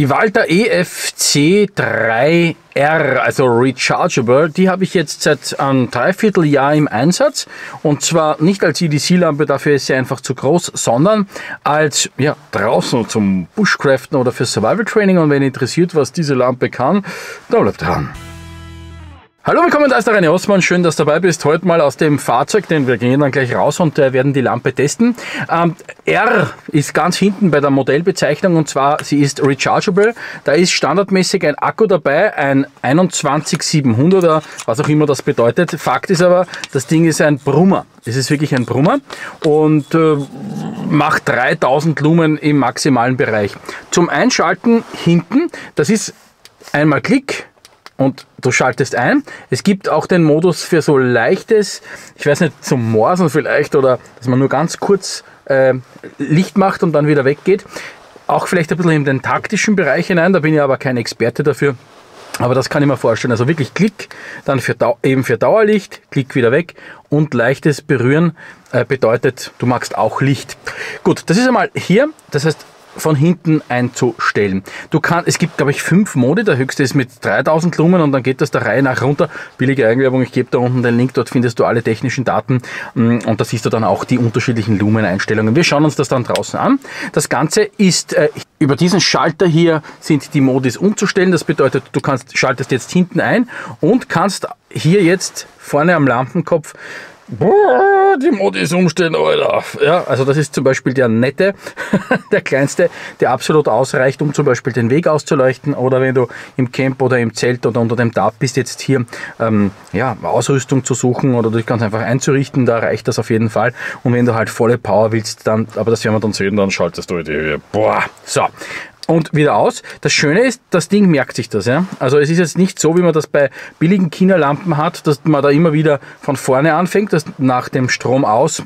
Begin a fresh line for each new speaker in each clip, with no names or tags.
Die Walter EFC3R, also Rechargeable, die habe ich jetzt seit einem Dreivierteljahr im Einsatz. Und zwar nicht als EDC-Lampe, dafür ist sie einfach zu groß, sondern als ja, draußen zum Bushcraften oder für Survival Training. Und wenn ihr interessiert, was diese Lampe kann, dann bleibt dran. Hallo, willkommen, da ist der René Osman. Schön, dass du dabei bist. Heute mal aus dem Fahrzeug, denn wir gehen dann gleich raus und äh, werden die Lampe testen. Ähm, R ist ganz hinten bei der Modellbezeichnung und zwar, sie ist rechargeable. Da ist standardmäßig ein Akku dabei, ein 21700er, was auch immer das bedeutet. Fakt ist aber, das Ding ist ein Brummer. Es ist wirklich ein Brummer und äh, macht 3000 Lumen im maximalen Bereich. Zum Einschalten hinten, das ist einmal Klick, und du schaltest ein. Es gibt auch den Modus für so leichtes, ich weiß nicht, zum Morsen vielleicht oder dass man nur ganz kurz äh, Licht macht und dann wieder weggeht. Auch vielleicht ein bisschen in den taktischen Bereich hinein, da bin ich aber kein Experte dafür. Aber das kann ich mir vorstellen. Also wirklich Klick, dann für, eben für Dauerlicht, Klick wieder weg und leichtes Berühren äh, bedeutet, du magst auch Licht. Gut, das ist einmal hier. Das heißt, von hinten einzustellen. Du kannst, es gibt, glaube ich, fünf Modi. Der höchste ist mit 3000 Lumen und dann geht das der Reihe nach runter. Billige Eigenwerbung. Ich gebe da unten den Link. Dort findest du alle technischen Daten mm, und da siehst du dann auch die unterschiedlichen Lumen-Einstellungen. Wir schauen uns das dann draußen an. Das Ganze ist äh, über diesen Schalter hier sind die Modis umzustellen. Das bedeutet, du kannst, schaltest jetzt hinten ein und kannst hier jetzt vorne am Lampenkopf Boah, die Modis umstellen, Alter. Ja, also das ist zum Beispiel der nette, der kleinste, der absolut ausreicht, um zum Beispiel den Weg auszuleuchten oder wenn du im Camp oder im Zelt oder unter dem Dach bist, jetzt hier ähm, ja, Ausrüstung zu suchen oder dich ganz einfach einzurichten, da reicht das auf jeden Fall. Und wenn du halt volle Power willst, dann, aber das werden wir dann sehen, dann schaltest du die, boah, so und wieder aus. Das Schöne ist, das Ding merkt sich das. Ja? Also es ist jetzt nicht so, wie man das bei billigen China-Lampen hat, dass man da immer wieder von vorne anfängt, dass nach dem Strom aus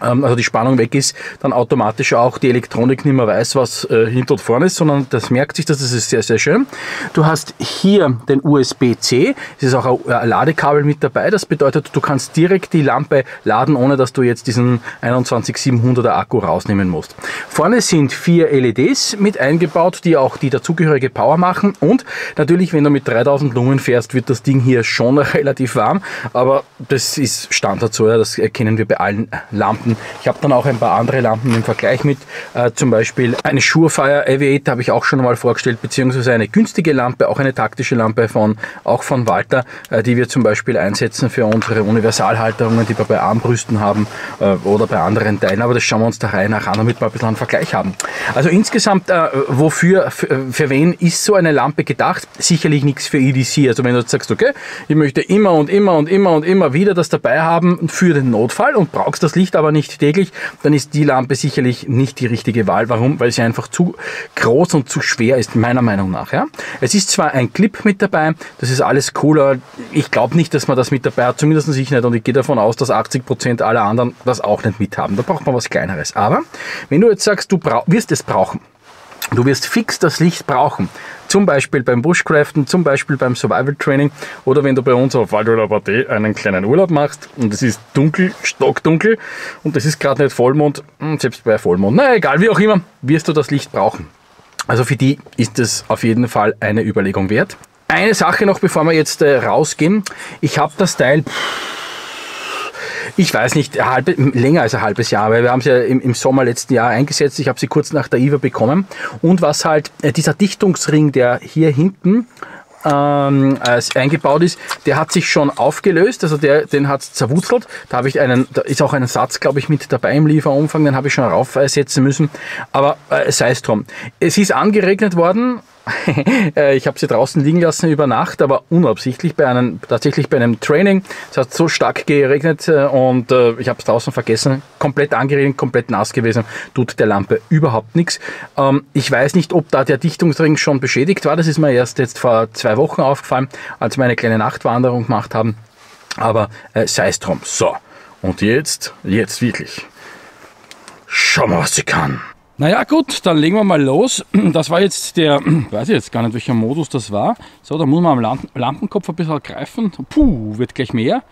also die Spannung weg ist, dann automatisch auch die Elektronik nicht mehr weiß, was äh, hinter und vorne ist, sondern das merkt sich, das ist sehr, sehr schön. Du hast hier den USB-C, es ist auch ein Ladekabel mit dabei, das bedeutet, du kannst direkt die Lampe laden, ohne dass du jetzt diesen 21700er Akku rausnehmen musst. Vorne sind vier LEDs mit eingebaut, die auch die dazugehörige Power machen und natürlich, wenn du mit 3000 Lumen fährst, wird das Ding hier schon relativ warm, aber das ist Standard so, ja, das erkennen wir bei allen Lampen Lampen. Ich habe dann auch ein paar andere Lampen im Vergleich mit, äh, zum Beispiel eine Surefire Aviate habe ich auch schon mal vorgestellt, beziehungsweise eine günstige Lampe, auch eine taktische Lampe von, auch von Walter, äh, die wir zum Beispiel einsetzen für unsere Universalhalterungen, die wir bei Armbrüsten haben äh, oder bei anderen Teilen. Aber das schauen wir uns der Reihe nach an, damit wir ein bisschen einen Vergleich haben. Also insgesamt, äh, wofür, für, für wen ist so eine Lampe gedacht? Sicherlich nichts für EDC. Also wenn du jetzt sagst, okay, ich möchte immer und immer und immer und immer wieder das dabei haben für den Notfall und brauchst das Licht aber nicht täglich, dann ist die Lampe sicherlich nicht die richtige Wahl. Warum? Weil sie einfach zu groß und zu schwer ist, meiner Meinung nach. Ja? Es ist zwar ein Clip mit dabei, das ist alles cooler. Ich glaube nicht, dass man das mit dabei hat, zumindest ich nicht. Und ich gehe davon aus, dass 80 Prozent aller anderen das auch nicht mit haben. Da braucht man was Kleineres. Aber wenn du jetzt sagst, du wirst es brauchen, Du wirst fix das Licht brauchen. Zum Beispiel beim Bushcraften, zum Beispiel beim Survival Training oder wenn du bei uns auf Party einen kleinen Urlaub machst und es ist dunkel, stockdunkel und es ist gerade nicht Vollmond, hm, selbst bei Vollmond, na egal, wie auch immer, wirst du das Licht brauchen. Also für die ist es auf jeden Fall eine Überlegung wert. Eine Sache noch, bevor wir jetzt äh, rausgehen. Ich habe das Teil... Ich weiß nicht, halbe, länger als ein halbes Jahr, weil wir haben sie ja im, im Sommer letzten Jahr eingesetzt. Ich habe sie kurz nach der IVA bekommen. Und was halt, äh, dieser Dichtungsring, der hier hinten ähm, eingebaut ist, der hat sich schon aufgelöst, also der, den hat es zerwurzelt. Da habe ich einen, da ist auch ein Satz, glaube ich, mit dabei im Lieferumfang, den habe ich schon raufsetzen müssen. Aber äh, sei es drum. Es ist angeregnet worden Äh, ich habe sie draußen liegen lassen über Nacht, aber unabsichtlich bei einem, tatsächlich bei einem Training. Es hat so stark geregnet äh, und äh, ich habe es draußen vergessen. Komplett angeregnet, komplett nass gewesen. Tut der Lampe überhaupt nichts. Ähm, ich weiß nicht, ob da der Dichtungsring schon beschädigt war. Das ist mir erst jetzt vor zwei Wochen aufgefallen, als wir eine kleine Nachtwanderung gemacht haben. Aber äh, sei es drum. So. Und jetzt, jetzt wirklich. Schau mal, was sie kann. Naja gut, dann legen wir mal los. Das war jetzt der, weiß ich jetzt gar nicht welcher Modus das war. So, da muss man am Lampenkopf ein bisschen greifen. Puh, wird gleich mehr.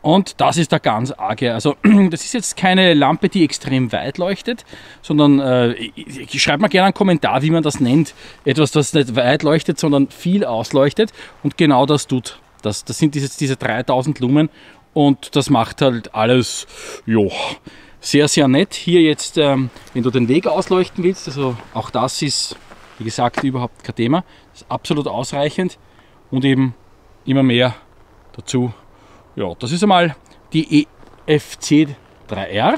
Und das ist der ganz arge. Also das ist jetzt keine Lampe, die extrem weit leuchtet, sondern äh, schreibt mal gerne einen Kommentar, wie man das nennt. Etwas, das nicht weit leuchtet, sondern viel ausleuchtet. Und genau das tut. Das, das sind diese, diese 3000 Lumen und das macht halt alles, jo, sehr, sehr nett. Hier jetzt, ähm, wenn du den Weg ausleuchten willst, also auch das ist, wie gesagt, überhaupt kein Thema. Ist absolut ausreichend und eben immer mehr dazu ja, das ist einmal die EFC 3R.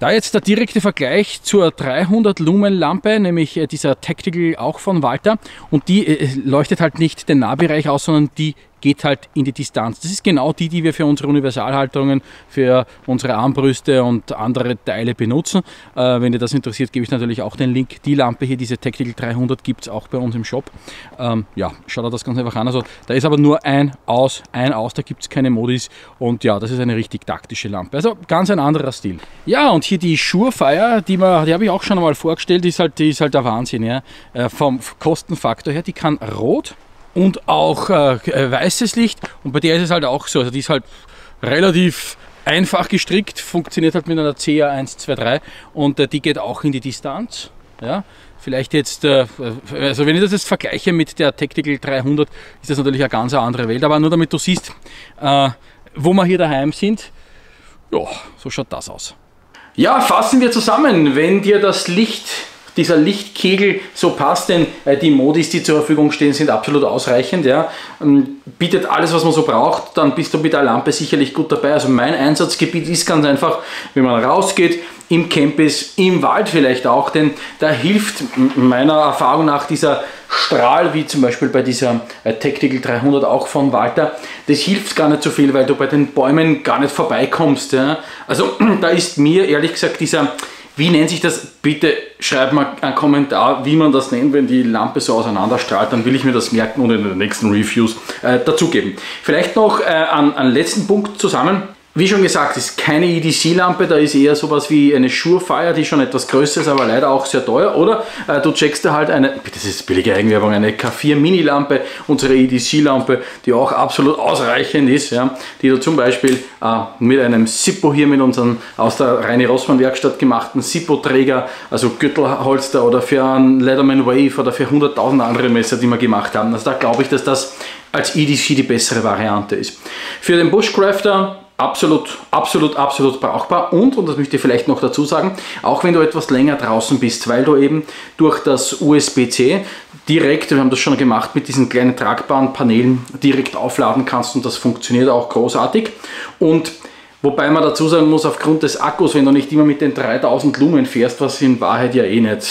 Da jetzt der direkte Vergleich zur 300 Lumen Lampe, nämlich äh, dieser Tactical auch von Walter. Und die äh, leuchtet halt nicht den Nahbereich aus, sondern die geht halt in die Distanz. Das ist genau die, die wir für unsere Universalhalterungen, für unsere Armbrüste und andere Teile benutzen. Äh, wenn ihr das interessiert, gebe ich natürlich auch den Link. Die Lampe hier, diese Tactical 300, gibt es auch bei uns im Shop. Ähm, ja, schaut euch das ganz einfach an. Also da ist aber nur ein Aus, ein Aus, da gibt es keine Modis. Und ja, das ist eine richtig taktische Lampe. Also ganz ein anderer Stil. Ja, und hier die Surefire, die, die habe ich auch schon einmal vorgestellt, die ist halt, die ist halt der Wahnsinn. Ja. Äh, vom Kostenfaktor her, die kann rot, und auch äh, äh, weißes Licht. Und bei der ist es halt auch so. Also die ist halt relativ einfach gestrickt, funktioniert halt mit einer CA123 und äh, die geht auch in die Distanz. Ja, vielleicht jetzt, äh, also wenn ich das jetzt vergleiche mit der Tactical 300, ist das natürlich eine ganz andere Welt. Aber nur damit du siehst, äh, wo wir hier daheim sind, ja, so schaut das aus. Ja, fassen wir zusammen. Wenn dir das Licht dieser Lichtkegel so passt, denn äh, die Modis, die zur Verfügung stehen, sind absolut ausreichend. Ja. Ähm, bietet alles, was man so braucht, dann bist du mit der Lampe sicherlich gut dabei. Also mein Einsatzgebiet ist ganz einfach, wenn man rausgeht, im Campus, im Wald vielleicht auch, denn da hilft meiner Erfahrung nach dieser Strahl, wie zum Beispiel bei dieser äh, Tactical 300 auch von Walter, das hilft gar nicht so viel, weil du bei den Bäumen gar nicht vorbeikommst. Ja. Also da ist mir ehrlich gesagt dieser wie nennt sich das? Bitte schreibt mal einen Kommentar, wie man das nennt, wenn die Lampe so auseinanderstrahlt. Dann will ich mir das merken und in den nächsten Reviews äh, dazugeben. Vielleicht noch äh, an, an letzten Punkt zusammen. Wie schon gesagt, ist keine EDC-Lampe, da ist eher sowas wie eine Surefire, die schon etwas größer ist, aber leider auch sehr teuer. Oder äh, du checkst da halt eine, das ist billige Eigenwerbung, eine K4 Mini-Lampe, unsere EDC-Lampe, die auch absolut ausreichend ist, ja, die du zum Beispiel äh, mit einem Sippo hier, mit unserem aus der Reine Rossmann Werkstatt gemachten Sippo-Träger, also Gürtelholster oder für einen Leatherman Wave oder für 100.000 andere Messer, die wir gemacht haben. Also da glaube ich, dass das als EDC die bessere Variante ist. Für den Bushcrafter absolut, absolut, absolut brauchbar. Und, und das möchte ich vielleicht noch dazu sagen, auch wenn du etwas länger draußen bist, weil du eben durch das USB-C direkt, wir haben das schon gemacht mit diesen kleinen tragbaren Panelen, direkt aufladen kannst und das funktioniert auch großartig. Und Wobei man dazu sagen muss, aufgrund des Akkus, wenn du nicht immer mit den 3000 Lumen fährst, was in Wahrheit ja eh nicht,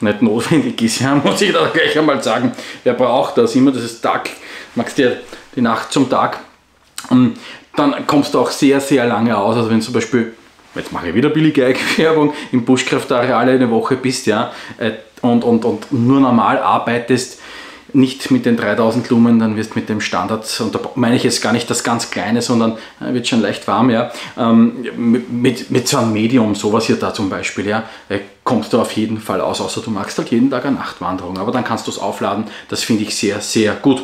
nicht notwendig ist, ja, muss ich da gleich einmal sagen, wer braucht das immer, das ist Tag, magst dir die Nacht zum Tag. Dann kommst du auch sehr, sehr lange aus. Also wenn zum Beispiel, jetzt mache ich wieder billige Eigenwerbung, im Buschkraftareal eine Woche bist ja, äh, und, und, und nur normal arbeitest, nicht mit den 3000 Lumen, dann wirst du mit dem Standard, und da meine ich jetzt gar nicht das ganz kleine, sondern äh, wird schon leicht warm, ja, ähm, mit, mit so einem Medium, sowas hier da zum Beispiel, ja, äh, kommst du auf jeden Fall aus, außer du magst halt jeden Tag eine Nachtwanderung, aber dann kannst du es aufladen, das finde ich sehr, sehr gut.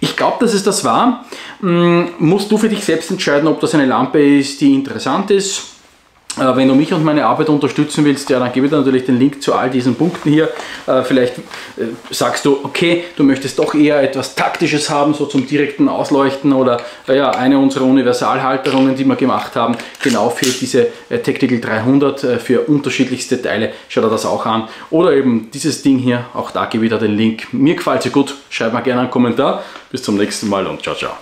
Ich glaube, dass es das war. Ähm, musst du für dich selbst entscheiden, ob das eine Lampe ist, die interessant ist, wenn du mich und meine Arbeit unterstützen willst, ja, dann gebe ich dir natürlich den Link zu all diesen Punkten hier. Äh, vielleicht äh, sagst du, okay, du möchtest doch eher etwas Taktisches haben, so zum direkten Ausleuchten oder ja, eine unserer Universalhalterungen, die wir gemacht haben, genau für diese Tactical 300 für unterschiedlichste Teile. Schau dir das auch an. Oder eben dieses Ding hier, auch da gebe ich dir den Link. Mir gefällt sie gut, schreib mal gerne einen Kommentar. Bis zum nächsten Mal und ciao, ciao.